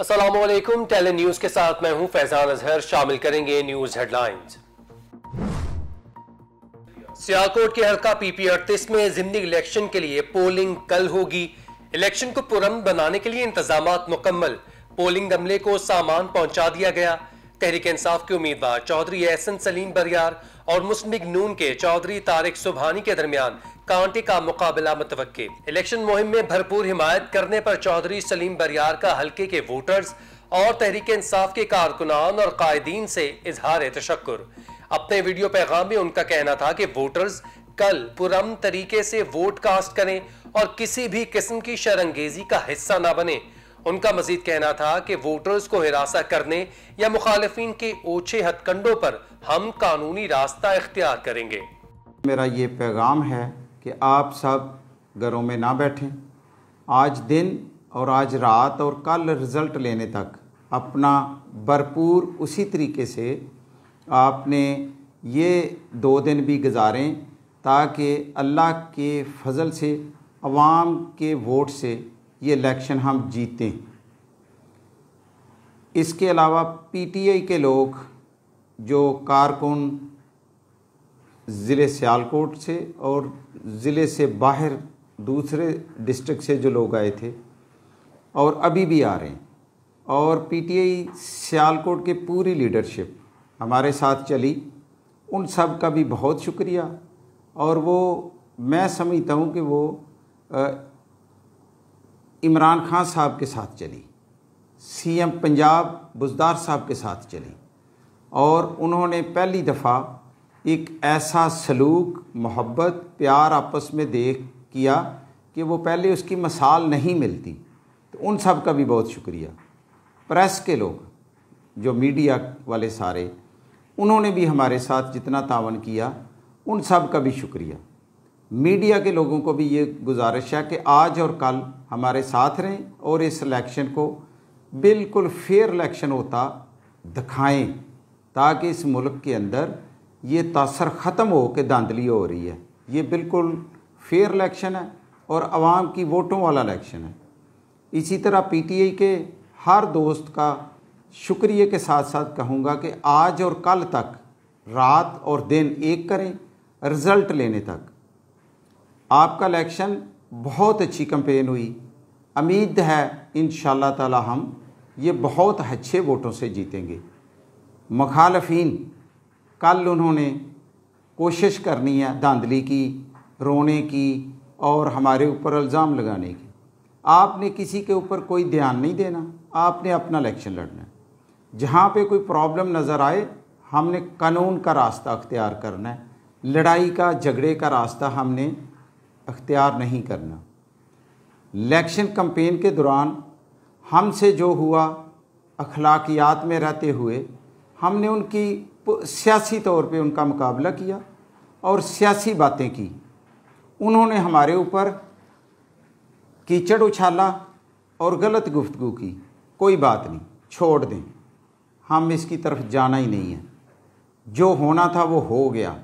Aslam tele news के साथ मैं हूँ फैजान अजहर, शामिल करेंगे न्यूज़ हेडलाइंस। सियालकोट के हल्का पीपी अड़तीस में ज़िंदगी इलेक्शन के लिए पोलिंग कल होगी। इलेक्शन को पुरम बनाने के लिए इंतज़ाम मुकम्मल। पोलिंग अमले को सामान पहुँचा दिया गया। तहरीक इंसाफ के उम्मीदवार चौधरी एहसन सलीम बरियार और मुस्लिम नून के चौधरी तारिक सुबहानी के दरमियान कांटे का मुकाबला मुतव इलेक्शन मुहिम में भरपूर हिमायत करने पर चौधरी सलीम बरियार का हल्के के वोटर्स और तहरीक इंसाफ के कारकुनान और कायदीन से इजहार तशक्र अपने वीडियो पैगाम में उनका कहना था कि वोटर्स कल पुरम तरीके से वोट कास्ट करें और किसी भी किस्म की शरंगेजी का हिस्सा न बने। उनका मजीद कहना था कि वोटर्स को हिरासा करने या मुखालफिन के ओछे हथकंडों पर हम कानूनी रास्ता इख्तियार करेंगे। मेरा ये पैगाम है कि आप सब घरों में ना बैठें। आज दिन और आज रात और कल रिज़ल्ट लेने तक अपना भरपूर उसी तरीके से आपने ये दो दिन भी गुजारें ताकि अल्लाह के फजल से, अवाम के वोट से ये इलेक्शन हम जीतें। इसके अलावा पीटीआई के लोग, जो कारकुन ज़िले सियालकोट से और ज़िले से बाहर दूसरे डिस्ट्रिक्ट से जो लोग आए थे और अभी भी आ रहे हैं। और पीटीआई सियालकोट के पूरी लीडरशिप हमारे साथ चली। उन सब का भी बहुत शुक्रिया। और वो, मैं समझता हूँ कि वो इमरान खान साहब के साथ चली। सीएम पंजाब बुजदार साहब के साथ चली। और उन्होंने पहली दफ़ा एक ऐसा सलूक, मोहब्बत, प्यार आपस में देख किया कि वो पहले उसकी मसाल नहीं मिलती। तो उन सब का भी बहुत शुक्रिया। प्रेस के लोग, जो मीडिया वाले सारे, उन्होंने भी हमारे साथ जितना तावन किया, उन सब का भी शुक्रिया। मीडिया के लोगों को भी ये गुजारिश है कि आज और कल हमारे साथ रहें और इस इलेक्शन को बिल्कुल फेयर इलेक्शन होता दिखाएँ, ताकि इस मुल्क के अंदर ये तासर ख़त्म हो के धांधली हो रही है। ये बिल्कुल फेयर इलेक्शन है और आवाम की वोटों वाला इलेक्शन है। इसी तरह पीटीआई के हर दोस्त का शुक्रिया के साथ साथ कहूँगा कि आज और कल तक, रात और दिन एक करें, रिज़ल्ट लेने तक। आपका इलेक्शन बहुत अच्छी कंपेन हुई। उम्मीद है इन ताला हम ये बहुत अच्छे वोटों से जीतेंगे। मखालफीन कल उन्होंने कोशिश करनी है धांधली की, रोने की और हमारे ऊपर इल्ज़ाम लगाने की। आपने किसी के ऊपर कोई ध्यान नहीं देना। आपने अपना इलेक्शन लड़ना है। जहाँ पे कोई प्रॉब्लम नज़र आए, हमने कानून का रास्ता अख्तियार करना है। लड़ाई का, झगड़े का रास्ता हमने अख्तियार नहीं करना। इलेक्शन कंपेन के दौरान हमसे जो हुआ, अखलाकियात में रहते हुए, हमने उनकी सियासी तौर पे उनका मुकाबला किया और सियासी बातें की। उन्होंने हमारे ऊपर कीचड़ उछाला और गलत गुफ्तगु की। कोई बात नहीं, छोड़ दें। हम इसकी तरफ़ जाना ही नहीं है। जो होना था वो हो गया।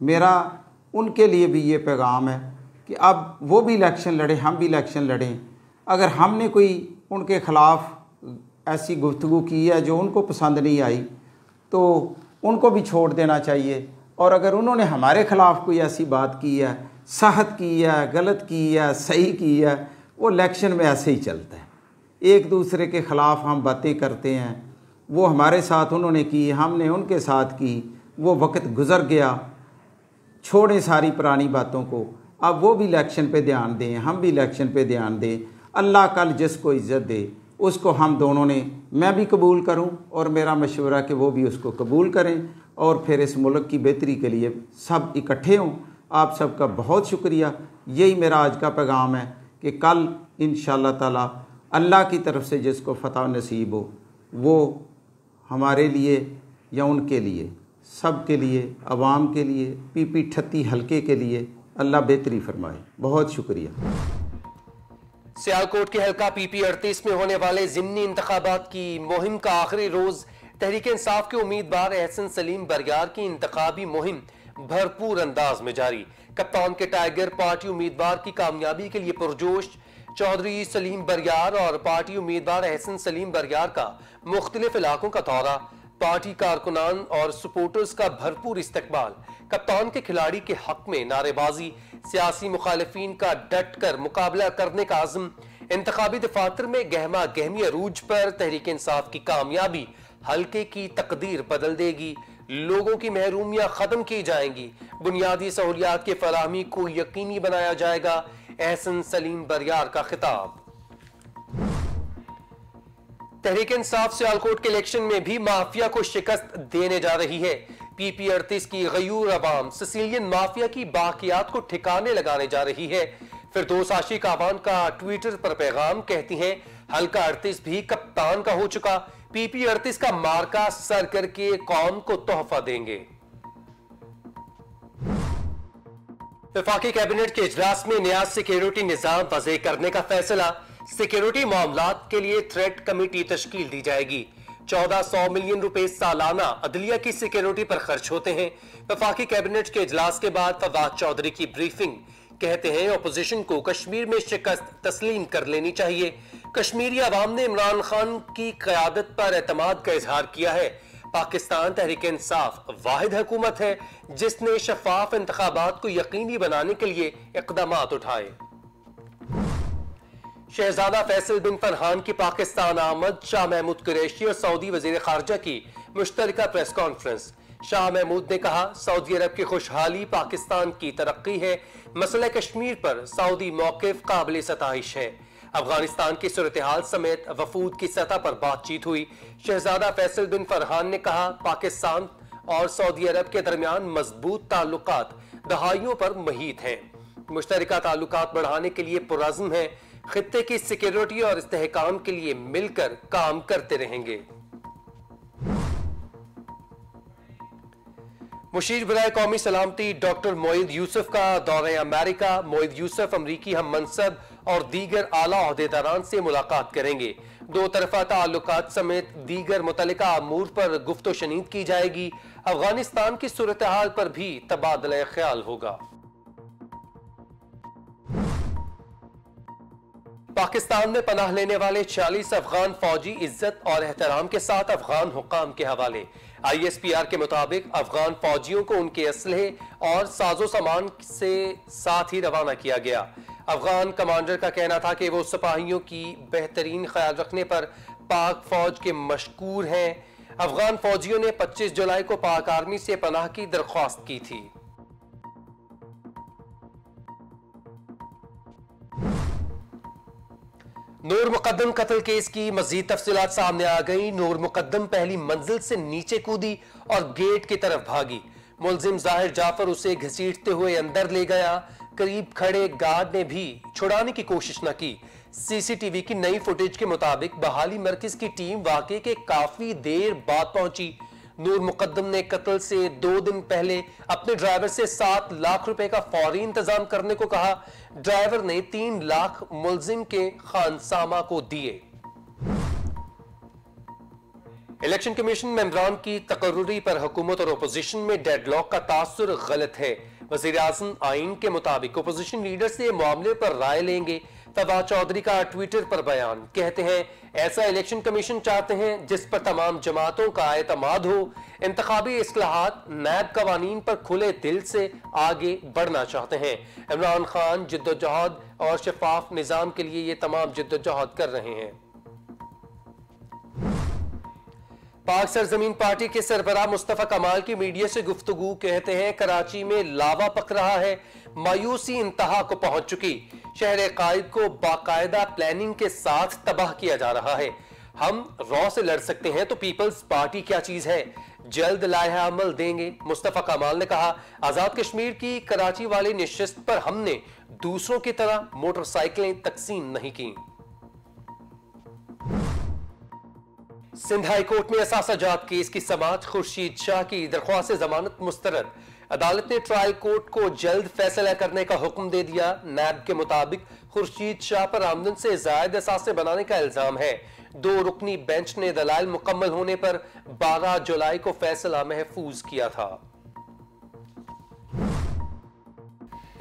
मेरा, उनके लिए भी ये पैगाम है कि अब वो भी इलेक्शन लड़े, हम भी इलेक्शन लड़ें। अगर हमने कोई उनके ख़िलाफ़ ऐसी गुफ्तु की है जो उनको पसंद नहीं आई तो उनको भी छोड़ देना चाहिए। और अगर उन्होंने हमारे ख़िलाफ़ कोई ऐसी बात की है सहत की है, गलत की है, सही की है, वो इलेक्शन में ऐसे ही चलता है। एक दूसरे के ख़िलाफ़ हम बातें करते हैं। वो हमारे साथ उन्होंने की, हमने उनके साथ की, वो वक्त गुज़र गया। छोड़ें सारी पुरानी बातों को। अब वो भी इलेक्शन पे ध्यान दें, हम भी इलेक्शन पे ध्यान दें। अल्लाह कल जिसको इज़्ज़त दे उसको हम दोनों ने, मैं भी कबूल करूँ और मेरा मशवरा कि वो भी उसको कबूल करें और फिर इस मुल्क की बेहतरी के लिए सब इकट्ठे हों। आप सबका बहुत शुक्रिया। यही मेरा आज का पैगाम है कि कल इन ताला अल्लाह की तरफ़ से जिसको फ़तह नसीब हो, वो हमारे लिए या उनके लिए, सब के लिए आवाम के लिए पी पी ठत्ती हल्के के लिए अल्लाह बेहतरी फरमाए। बहुत शुक्रिया। सियालकोट के हल्का पीपी अड़तीस में होने वाले जिमनी इंतबात की मुहिम का आखिरी रोज तहरीक इंसाफ के उम्मीदवार एहसन सलीम बरियार की इंतबी मुहिम भरपूर अंदाज में जारी। कप्तान के टाइगर पार्टी उम्मीदवार की कामयाबी के लिए पुरजोश चौधरी सलीम बरियार और पार्टी उम्मीदवार एहसन सलीम बरियार का मुख्तलिफ़ इलाकों का दौरा। पार्टी कारकुनान और सपोर्टर्स का भरपूर इस्तेमाल कप्तान के खिलाड़ी के हक में नारेबाजी, सियासी मुखालफी का डट कर मुकाबला करने का आज़म इंतबी दफातर में गहमा गहमी अरूज पर तहरीक इंसाफ की कामयाबी हल्के की तकदीर बदल देगी। लोगों की महरूमियाँ खत्म की जाएँगी। बुनियादी सहूलियात की फराहमी को यकीनी बनाया जाएगा। एहसन सलीम बरियार का खिताब। तहरीक इंसाफ सियालकोट के इलेक्शन में भी माफिया को शिकस्त देने जा रही है। पीपी अड़तीस की गयूर अवाम सिसिलियन माफिया की बाकियात को ठिकाने लगाने जा रही है। फिर दो साशी कावान का ट्विटर पर पैगाम कहती हैं, हल्का अड़तीस भी कप्तान का हो चुका। पीपी अड़तीस का मार्का सर करके कौम को तोहफा देंगे। विफाकी कैबिनेट के इजलास में नया सिक्योरिटी निज़ाम वजह करने का फैसला। सिक्योरिटी मामला के लिए थ्रेड कमेटी तश्कील दी जाएगी। चौदह सौ मिलियन रुपए सालाना अदलिया की सिक्योरिटी पर खर्च होते हैं। वफाकी कैबिनेट के इजलास के बाद फवाद चौधरी की ब्रीफिंग। कहते हैं अपोजिशन को कश्मीर में शिकस्त तस्लीम कर लेनी चाहिए। कश्मीरी अवाम ने इमरान खान की क्यादत पर एतमाद का इजहार किया है। पाकिस्तान तहरीक इंसाफ वाहिद हुकूमत है, जिसने शफाफ इंतबात को यकीनी बनाने के लिए इकदाम उठाए। शहजादा फैसल बिन फरहान की पाकिस्तान आमद, शाह महमूद कुरैशी और सऊदी वज़ीर खारजा की मुश्तर प्रेस कॉन्फ्रेंस। शाह महमूद ने कहा, सऊदी अरब की खुशहाली पाकिस्तान की तरक्की है, मसला कश्मीर पर सऊदी मौकफ काबिल सतश है। अफ़गानिस्तान की सूरत हाल समेत वफूद की सतह पर बातचीत हुई। शहजादा फैसल बिन फरहान ने कहा, पाकिस्तान और सऊदी अरब के दरमियान मज़बूत ताल्लुक दहाइयों पर महीत हैं। मुश्तर ताल्लुक बढ़ाने के लिए पुरज़म है खत्े की सिक्योरिटी और इस्तेकाम के लिए मिलकर काम करते रहेंगे। मुशीर बरए कौमी सलामती डॉक्टर मोईद यूसुफ का दौरे अमेरिका। मोईद यूसुफ अमरीकी हम मनसब और दीगर आला अहदेदारान से मुलाकात करेंगे। दो तरफा ताल्लुक समेत दीगर मुतल अमूर पर गुफ्त शनीद की जाएगी। अफ़गानिस्तान की सूरत हाल पर भी तबादला ख्याल होगा। पाकिस्तान में पनाह लेने वाले 40 अफगान फौजी इज़्ज़त और एहतराम के साथ अफगान हुकाम के हवाले। आई एस पी आर के मुताबिक अफगान फौजियों को उनके असलहे और साजो सामान से साथ ही रवाना किया गया। अफगान कमांडर का कहना था कि वो सिपाहियों की बेहतरीन ख्याल रखने पर पाक फौज के मशकूर हैं। अफगान फौजियों ने 25 जुलाई को पाक आर्मी से पनाह की दरख्वास्त की थी। नूर मुकदम कत्ल केस की मजीद तफसीत सामने आ गई। नूर मुकदम पहली मंजिल से नीचे कूदी और गेट की तरफ़ भागी। मुलजिम ज़ाहिर जाफ़र उसे घसीटते हुए अंदर ले गया। करीब खड़े गार्ड ने भी छुड़ाने की कोशिश न की। सीसीटीवी की नई फुटेज के मुताबिक बहाली मरकज की टीम वाकई के काफ़ी देर बाद पहुँची नूर मुकदम ने कत्ल से दो दिन पहले अपने ड्राइवर से सात लाख रुपए का फौरी इंतज़ाम करने को कहा। ड्राइवर ने तीन लाख मुलजिम के खानसामा को दिए। इलेक्शन कमीशन मेम्बरान की तकर्री पर हुकूमत और अपोजिशन में डेडलॉक का तासर गलत है। वज़ीर आज़म आइन के मुताबिक अपोजिशन लीडर से मामले पर राय लेंगे। फवाद चौधरी का ट्विटर पर बयान। कहते हैं, ऐसा इलेक्शन कमीशन चाहते हैं जिस पर तमाम जमातों का अतमाद हो। इंतबी असलाहत नैब कवानीन पर खुले दिल से आगे बढ़ना चाहते हैं। इमरान खान जिदोजहद और शफाफ निज़ाम के लिए ये तमाम जिदोजहद कर रहे हैं। पाक सरजमीन पार्टी के सरबरा मुस्तफ़ा कमाल की मीडिया से गुफ्तगु कहते हैं, कराची में लावा पक रहा है, मायूसी इंतहा को पहुँच चुकी। शहर कायद को बाकायदा प्लानिंग के साथ तबाह किया जा रहा है। हम रॉ से लड़ सकते हैं तो पीपल्स पार्टी क्या चीज़ है? जल्द लाया अमल देंगे, मुस्तफ़ा कमाल ने कहा। आज़ाद कश्मीर की कराची वाली निश्चित पर हमने दूसरों की तरह मोटरसाइकिलें तकसीम नहीं की। सिंध हाई कोर्ट में असाजात केस की समाज खुर्शीद शाह की दरख्वास्त जमानत मुस्तरद। अदालत ने ट्रायल कोर्ट को जल्द फैसला करने का हुक्म दे दिया। नैब के मुताबिक खुर्शीद शाह पर आमदन से जायद असासे बनाने का इल्ज़ाम है। दो रुकनी बेंच ने दलाल मुकम्मल होने पर 12 जुलाई को फैसला महफूज किया था।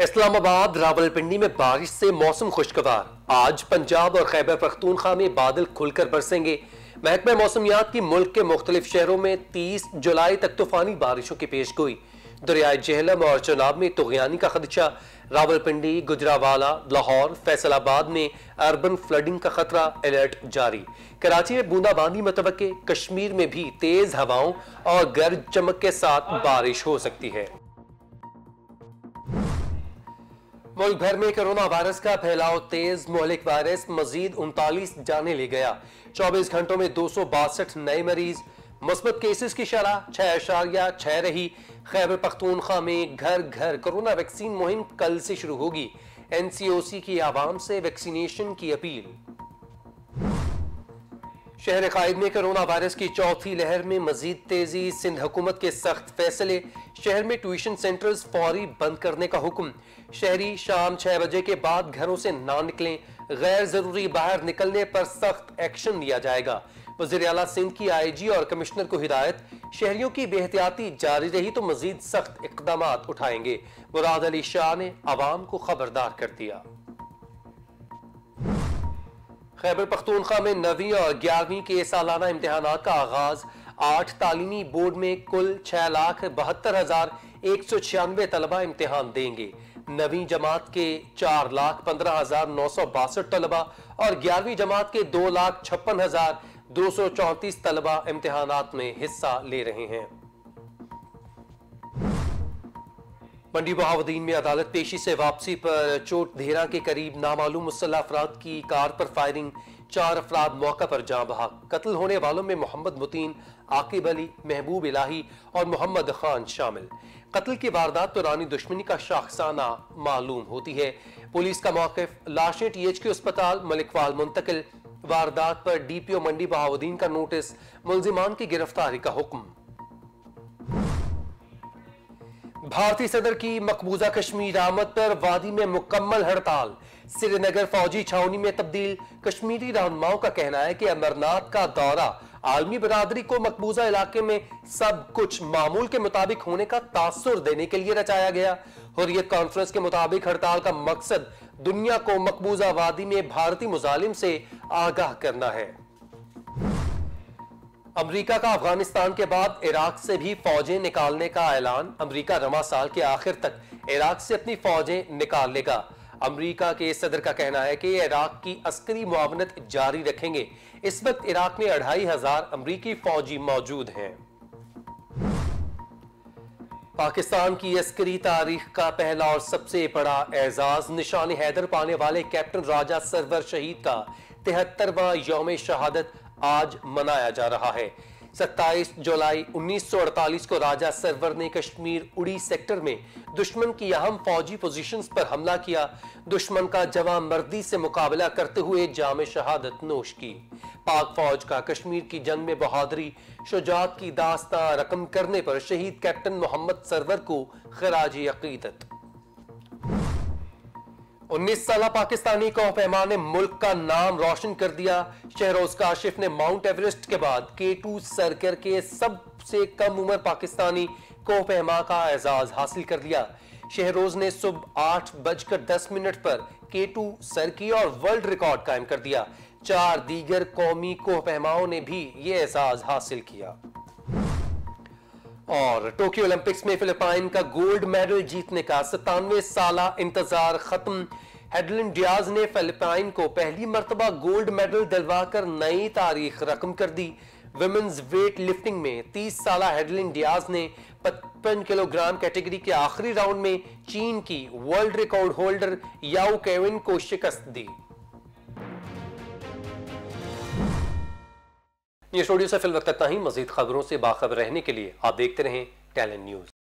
इस्लामाबाद रावलपिंडी में बारिश से मौसम खुशगवार। आज पंजाब और खैबर पख्तूनखा में बादल खुलकर बरसेंगे। महकमा मौसमियात की मुल्क के मुख्तलिफ़ शहरों में 30 जुलाई तक तूफानी बारिशों की पेश गोई। दरियाए जहलम और चुनाव में तुगयानी का खदशा। रावलपिंडी, गुजरावाला, लाहौर, फैसलाबाद में अर्बन फ्लडिंग का खतरा अलर्ट जारी। कराची में बूंदाबांदी मतव कश्मीर में भी तेज हवाओं और गर्ज चमक के साथ बारिश हो सकती है। मुल्क भर में कोरोना वायरस का फैलाव तेज मोहलिक वायरस मजीद उनतालीस जाने ले गया। 24 घंटों में दो सौ बासठ नए मरीज़। मुस्बत केसेस की शराह, छह अशारिया छह रही। खैबर पख्तूनखा में घर घर कोरोना वैक्सीन मुहिम कल से शुरू होगी। एन सी ओ सी की आवाम से वैक्सीनेशन की अपील। शहर कायद में कोरोना वायरस की चौथी लहर में मजीद तेज़ी, सिंध हुकूमत के सख्त फैसले, शहर में ट्यूशन सेंटर्स फौरी बंद करने का हुक्म। शहरी शाम छह बजे के बाद घरों से ना निकलें, गैर ज़रूरी बाहर निकलने पर सख्त एक्शन लिया जाएगा। वज़ीर अला सिंध की आईजी और कमिश्नर को हिदायत, शहरियों की बेहतियाती जारी रही तो मजीद सख्त इकदाम उठाएँगे। मुराद अली शाह ने आवाम को खबरदार कर दिया। खैबर पख्तूनखा में नवी और ग्यारहवीं के सालाना इम्तहान का आगाज़। आठ तालीमी बोर्ड में कुल छह लाख बहत्तर हज़ार एक सौ छियानवे तलबा इम्तहान देंगे। नवी जमात के चार लाख पंद्रह हज़ार नौ सौ बासठ तलबा और ग्यारहवीं जमात के दो लाख छप्पन हज़ार दो सौ चौंतीस तलबा इम्तहान में हिस्सा ले रहे हैं। मंडी बहावदीन में अदालत पेशी से वापसी पर चोट, धेरा के करीब नामालूम मुसल्ह अफराद की कार पर फायरिंग, चार अफराद मौका पर जहाँ बहा। कत्ल होने वालों में मोहम्मद मुतीन, आकिब अली, महबूब इलाही और मोहम्मद खान शामिल। कत्ल की वारदात पुरानी दुश्मनी का शाखसाना मालूम होती है। पुलिस का मौकफ, लाशें टीएच के अस्पताल, मलिकवाल मुंतकिल। वारदात पर डीपीओ मंडी बहावुद्दीन का नोटिस, मुलजिमान की गिरफ्तारी का हुक्म। भारतीय सदर की मकबूजा कश्मीर आमद पर वादी में मुकम्मल हड़ताल। श्रीनगर फौजी छावनी में तब्दील। कश्मीरी रहनुमाओं का कहना है कि अमरनाथ का दौरा आलमी बरादरी को मकबूजा इलाके में सब कुछ मामूल के मुताबिक होने का तासुर देने के लिए रचाया गया। हुरियत कॉन्फ्रेंस के मुताबिक हड़ताल का मकसद दुनिया को मकबूजा वादी में भारतीय मुजालिम से आगाह करना है। अमेरिका का अफ़गानिस्तान के बाद इराक से भी फौजें निकालने का ऐलान। अमेरिका रमा साल के आखिर तक इराक से अपनी फौजें निकाल लेगा। अमेरिका के सदर का कहना है कि इराक की अस्करी मुआवनत जारी रखेंगे। इस वक्त इराक में अढ़ाई हज़ार अमरीकी फौजी मौजूद हैं। पाकिस्तान की अस्करी तारीख का पहला और सबसे बड़ा एजाज निशान हैदर पाने वाले कैप्टन राजा सरवर शहीद का तिहत्तरवा यौम शहादत आज मनाया जा रहा है। 27 जुलाई 1948 को राजा सरवर ने कश्मीर उड़ी सेक्टर में दुश्मन की अहम फौजी पोजीशंस पर हमला किया। दुश्मन का जवान मर्दी से मुकाबला करते हुए जाम शहादत नोश की। पाक फौज का कश्मीर की जंग में बहादुरी, शुजात की दास्ता रकम करने पर शहीद कैप्टन मोहम्मद सरवर को खराज अकीदत उन्नीस साल पाकिस्तानी को पैमा ने मुल्क का नाम रोशन कर दिया। शहरोज काशिफ ने माउंट एवरेस्ट के बाद के टू सर करके सबसे कम उम्र पाकिस्तानी को पैमा का एजाज हासिल कर लिया। शहरोज ने सुबह आठ बजकर दस मिनट पर के टू सर की और वर्ल्ड रिकॉर्ड कायम कर दिया। चार दीगर कौमी कोह पैमाओं ने भी ये एजाज हासिल किया। और टोक्यो ओलंपिक्स में फिलिपाइन का गोल्ड मेडल जीतने का सतानवे साल इंतज़ार खत्म। हेडलिन डियाज ने फिलिपाइन को पहली मरतबा गोल्ड मेडल दिलवाकर नई तारीख रकम कर दी। वुमेन्स वेट लिफ्टिंग में 30 साल हेडलिन डियाज ने 55 किलोग्राम कैटेगरी के आखिरी राउंड में चीन की world record holder Yao Kevin को शिकस्त दी। ये स्टूडियो से फिल वक्त ही। मजीद खबरों से बाखबर रहने के लिए आप देखते रहें टैलेंट न्यूज़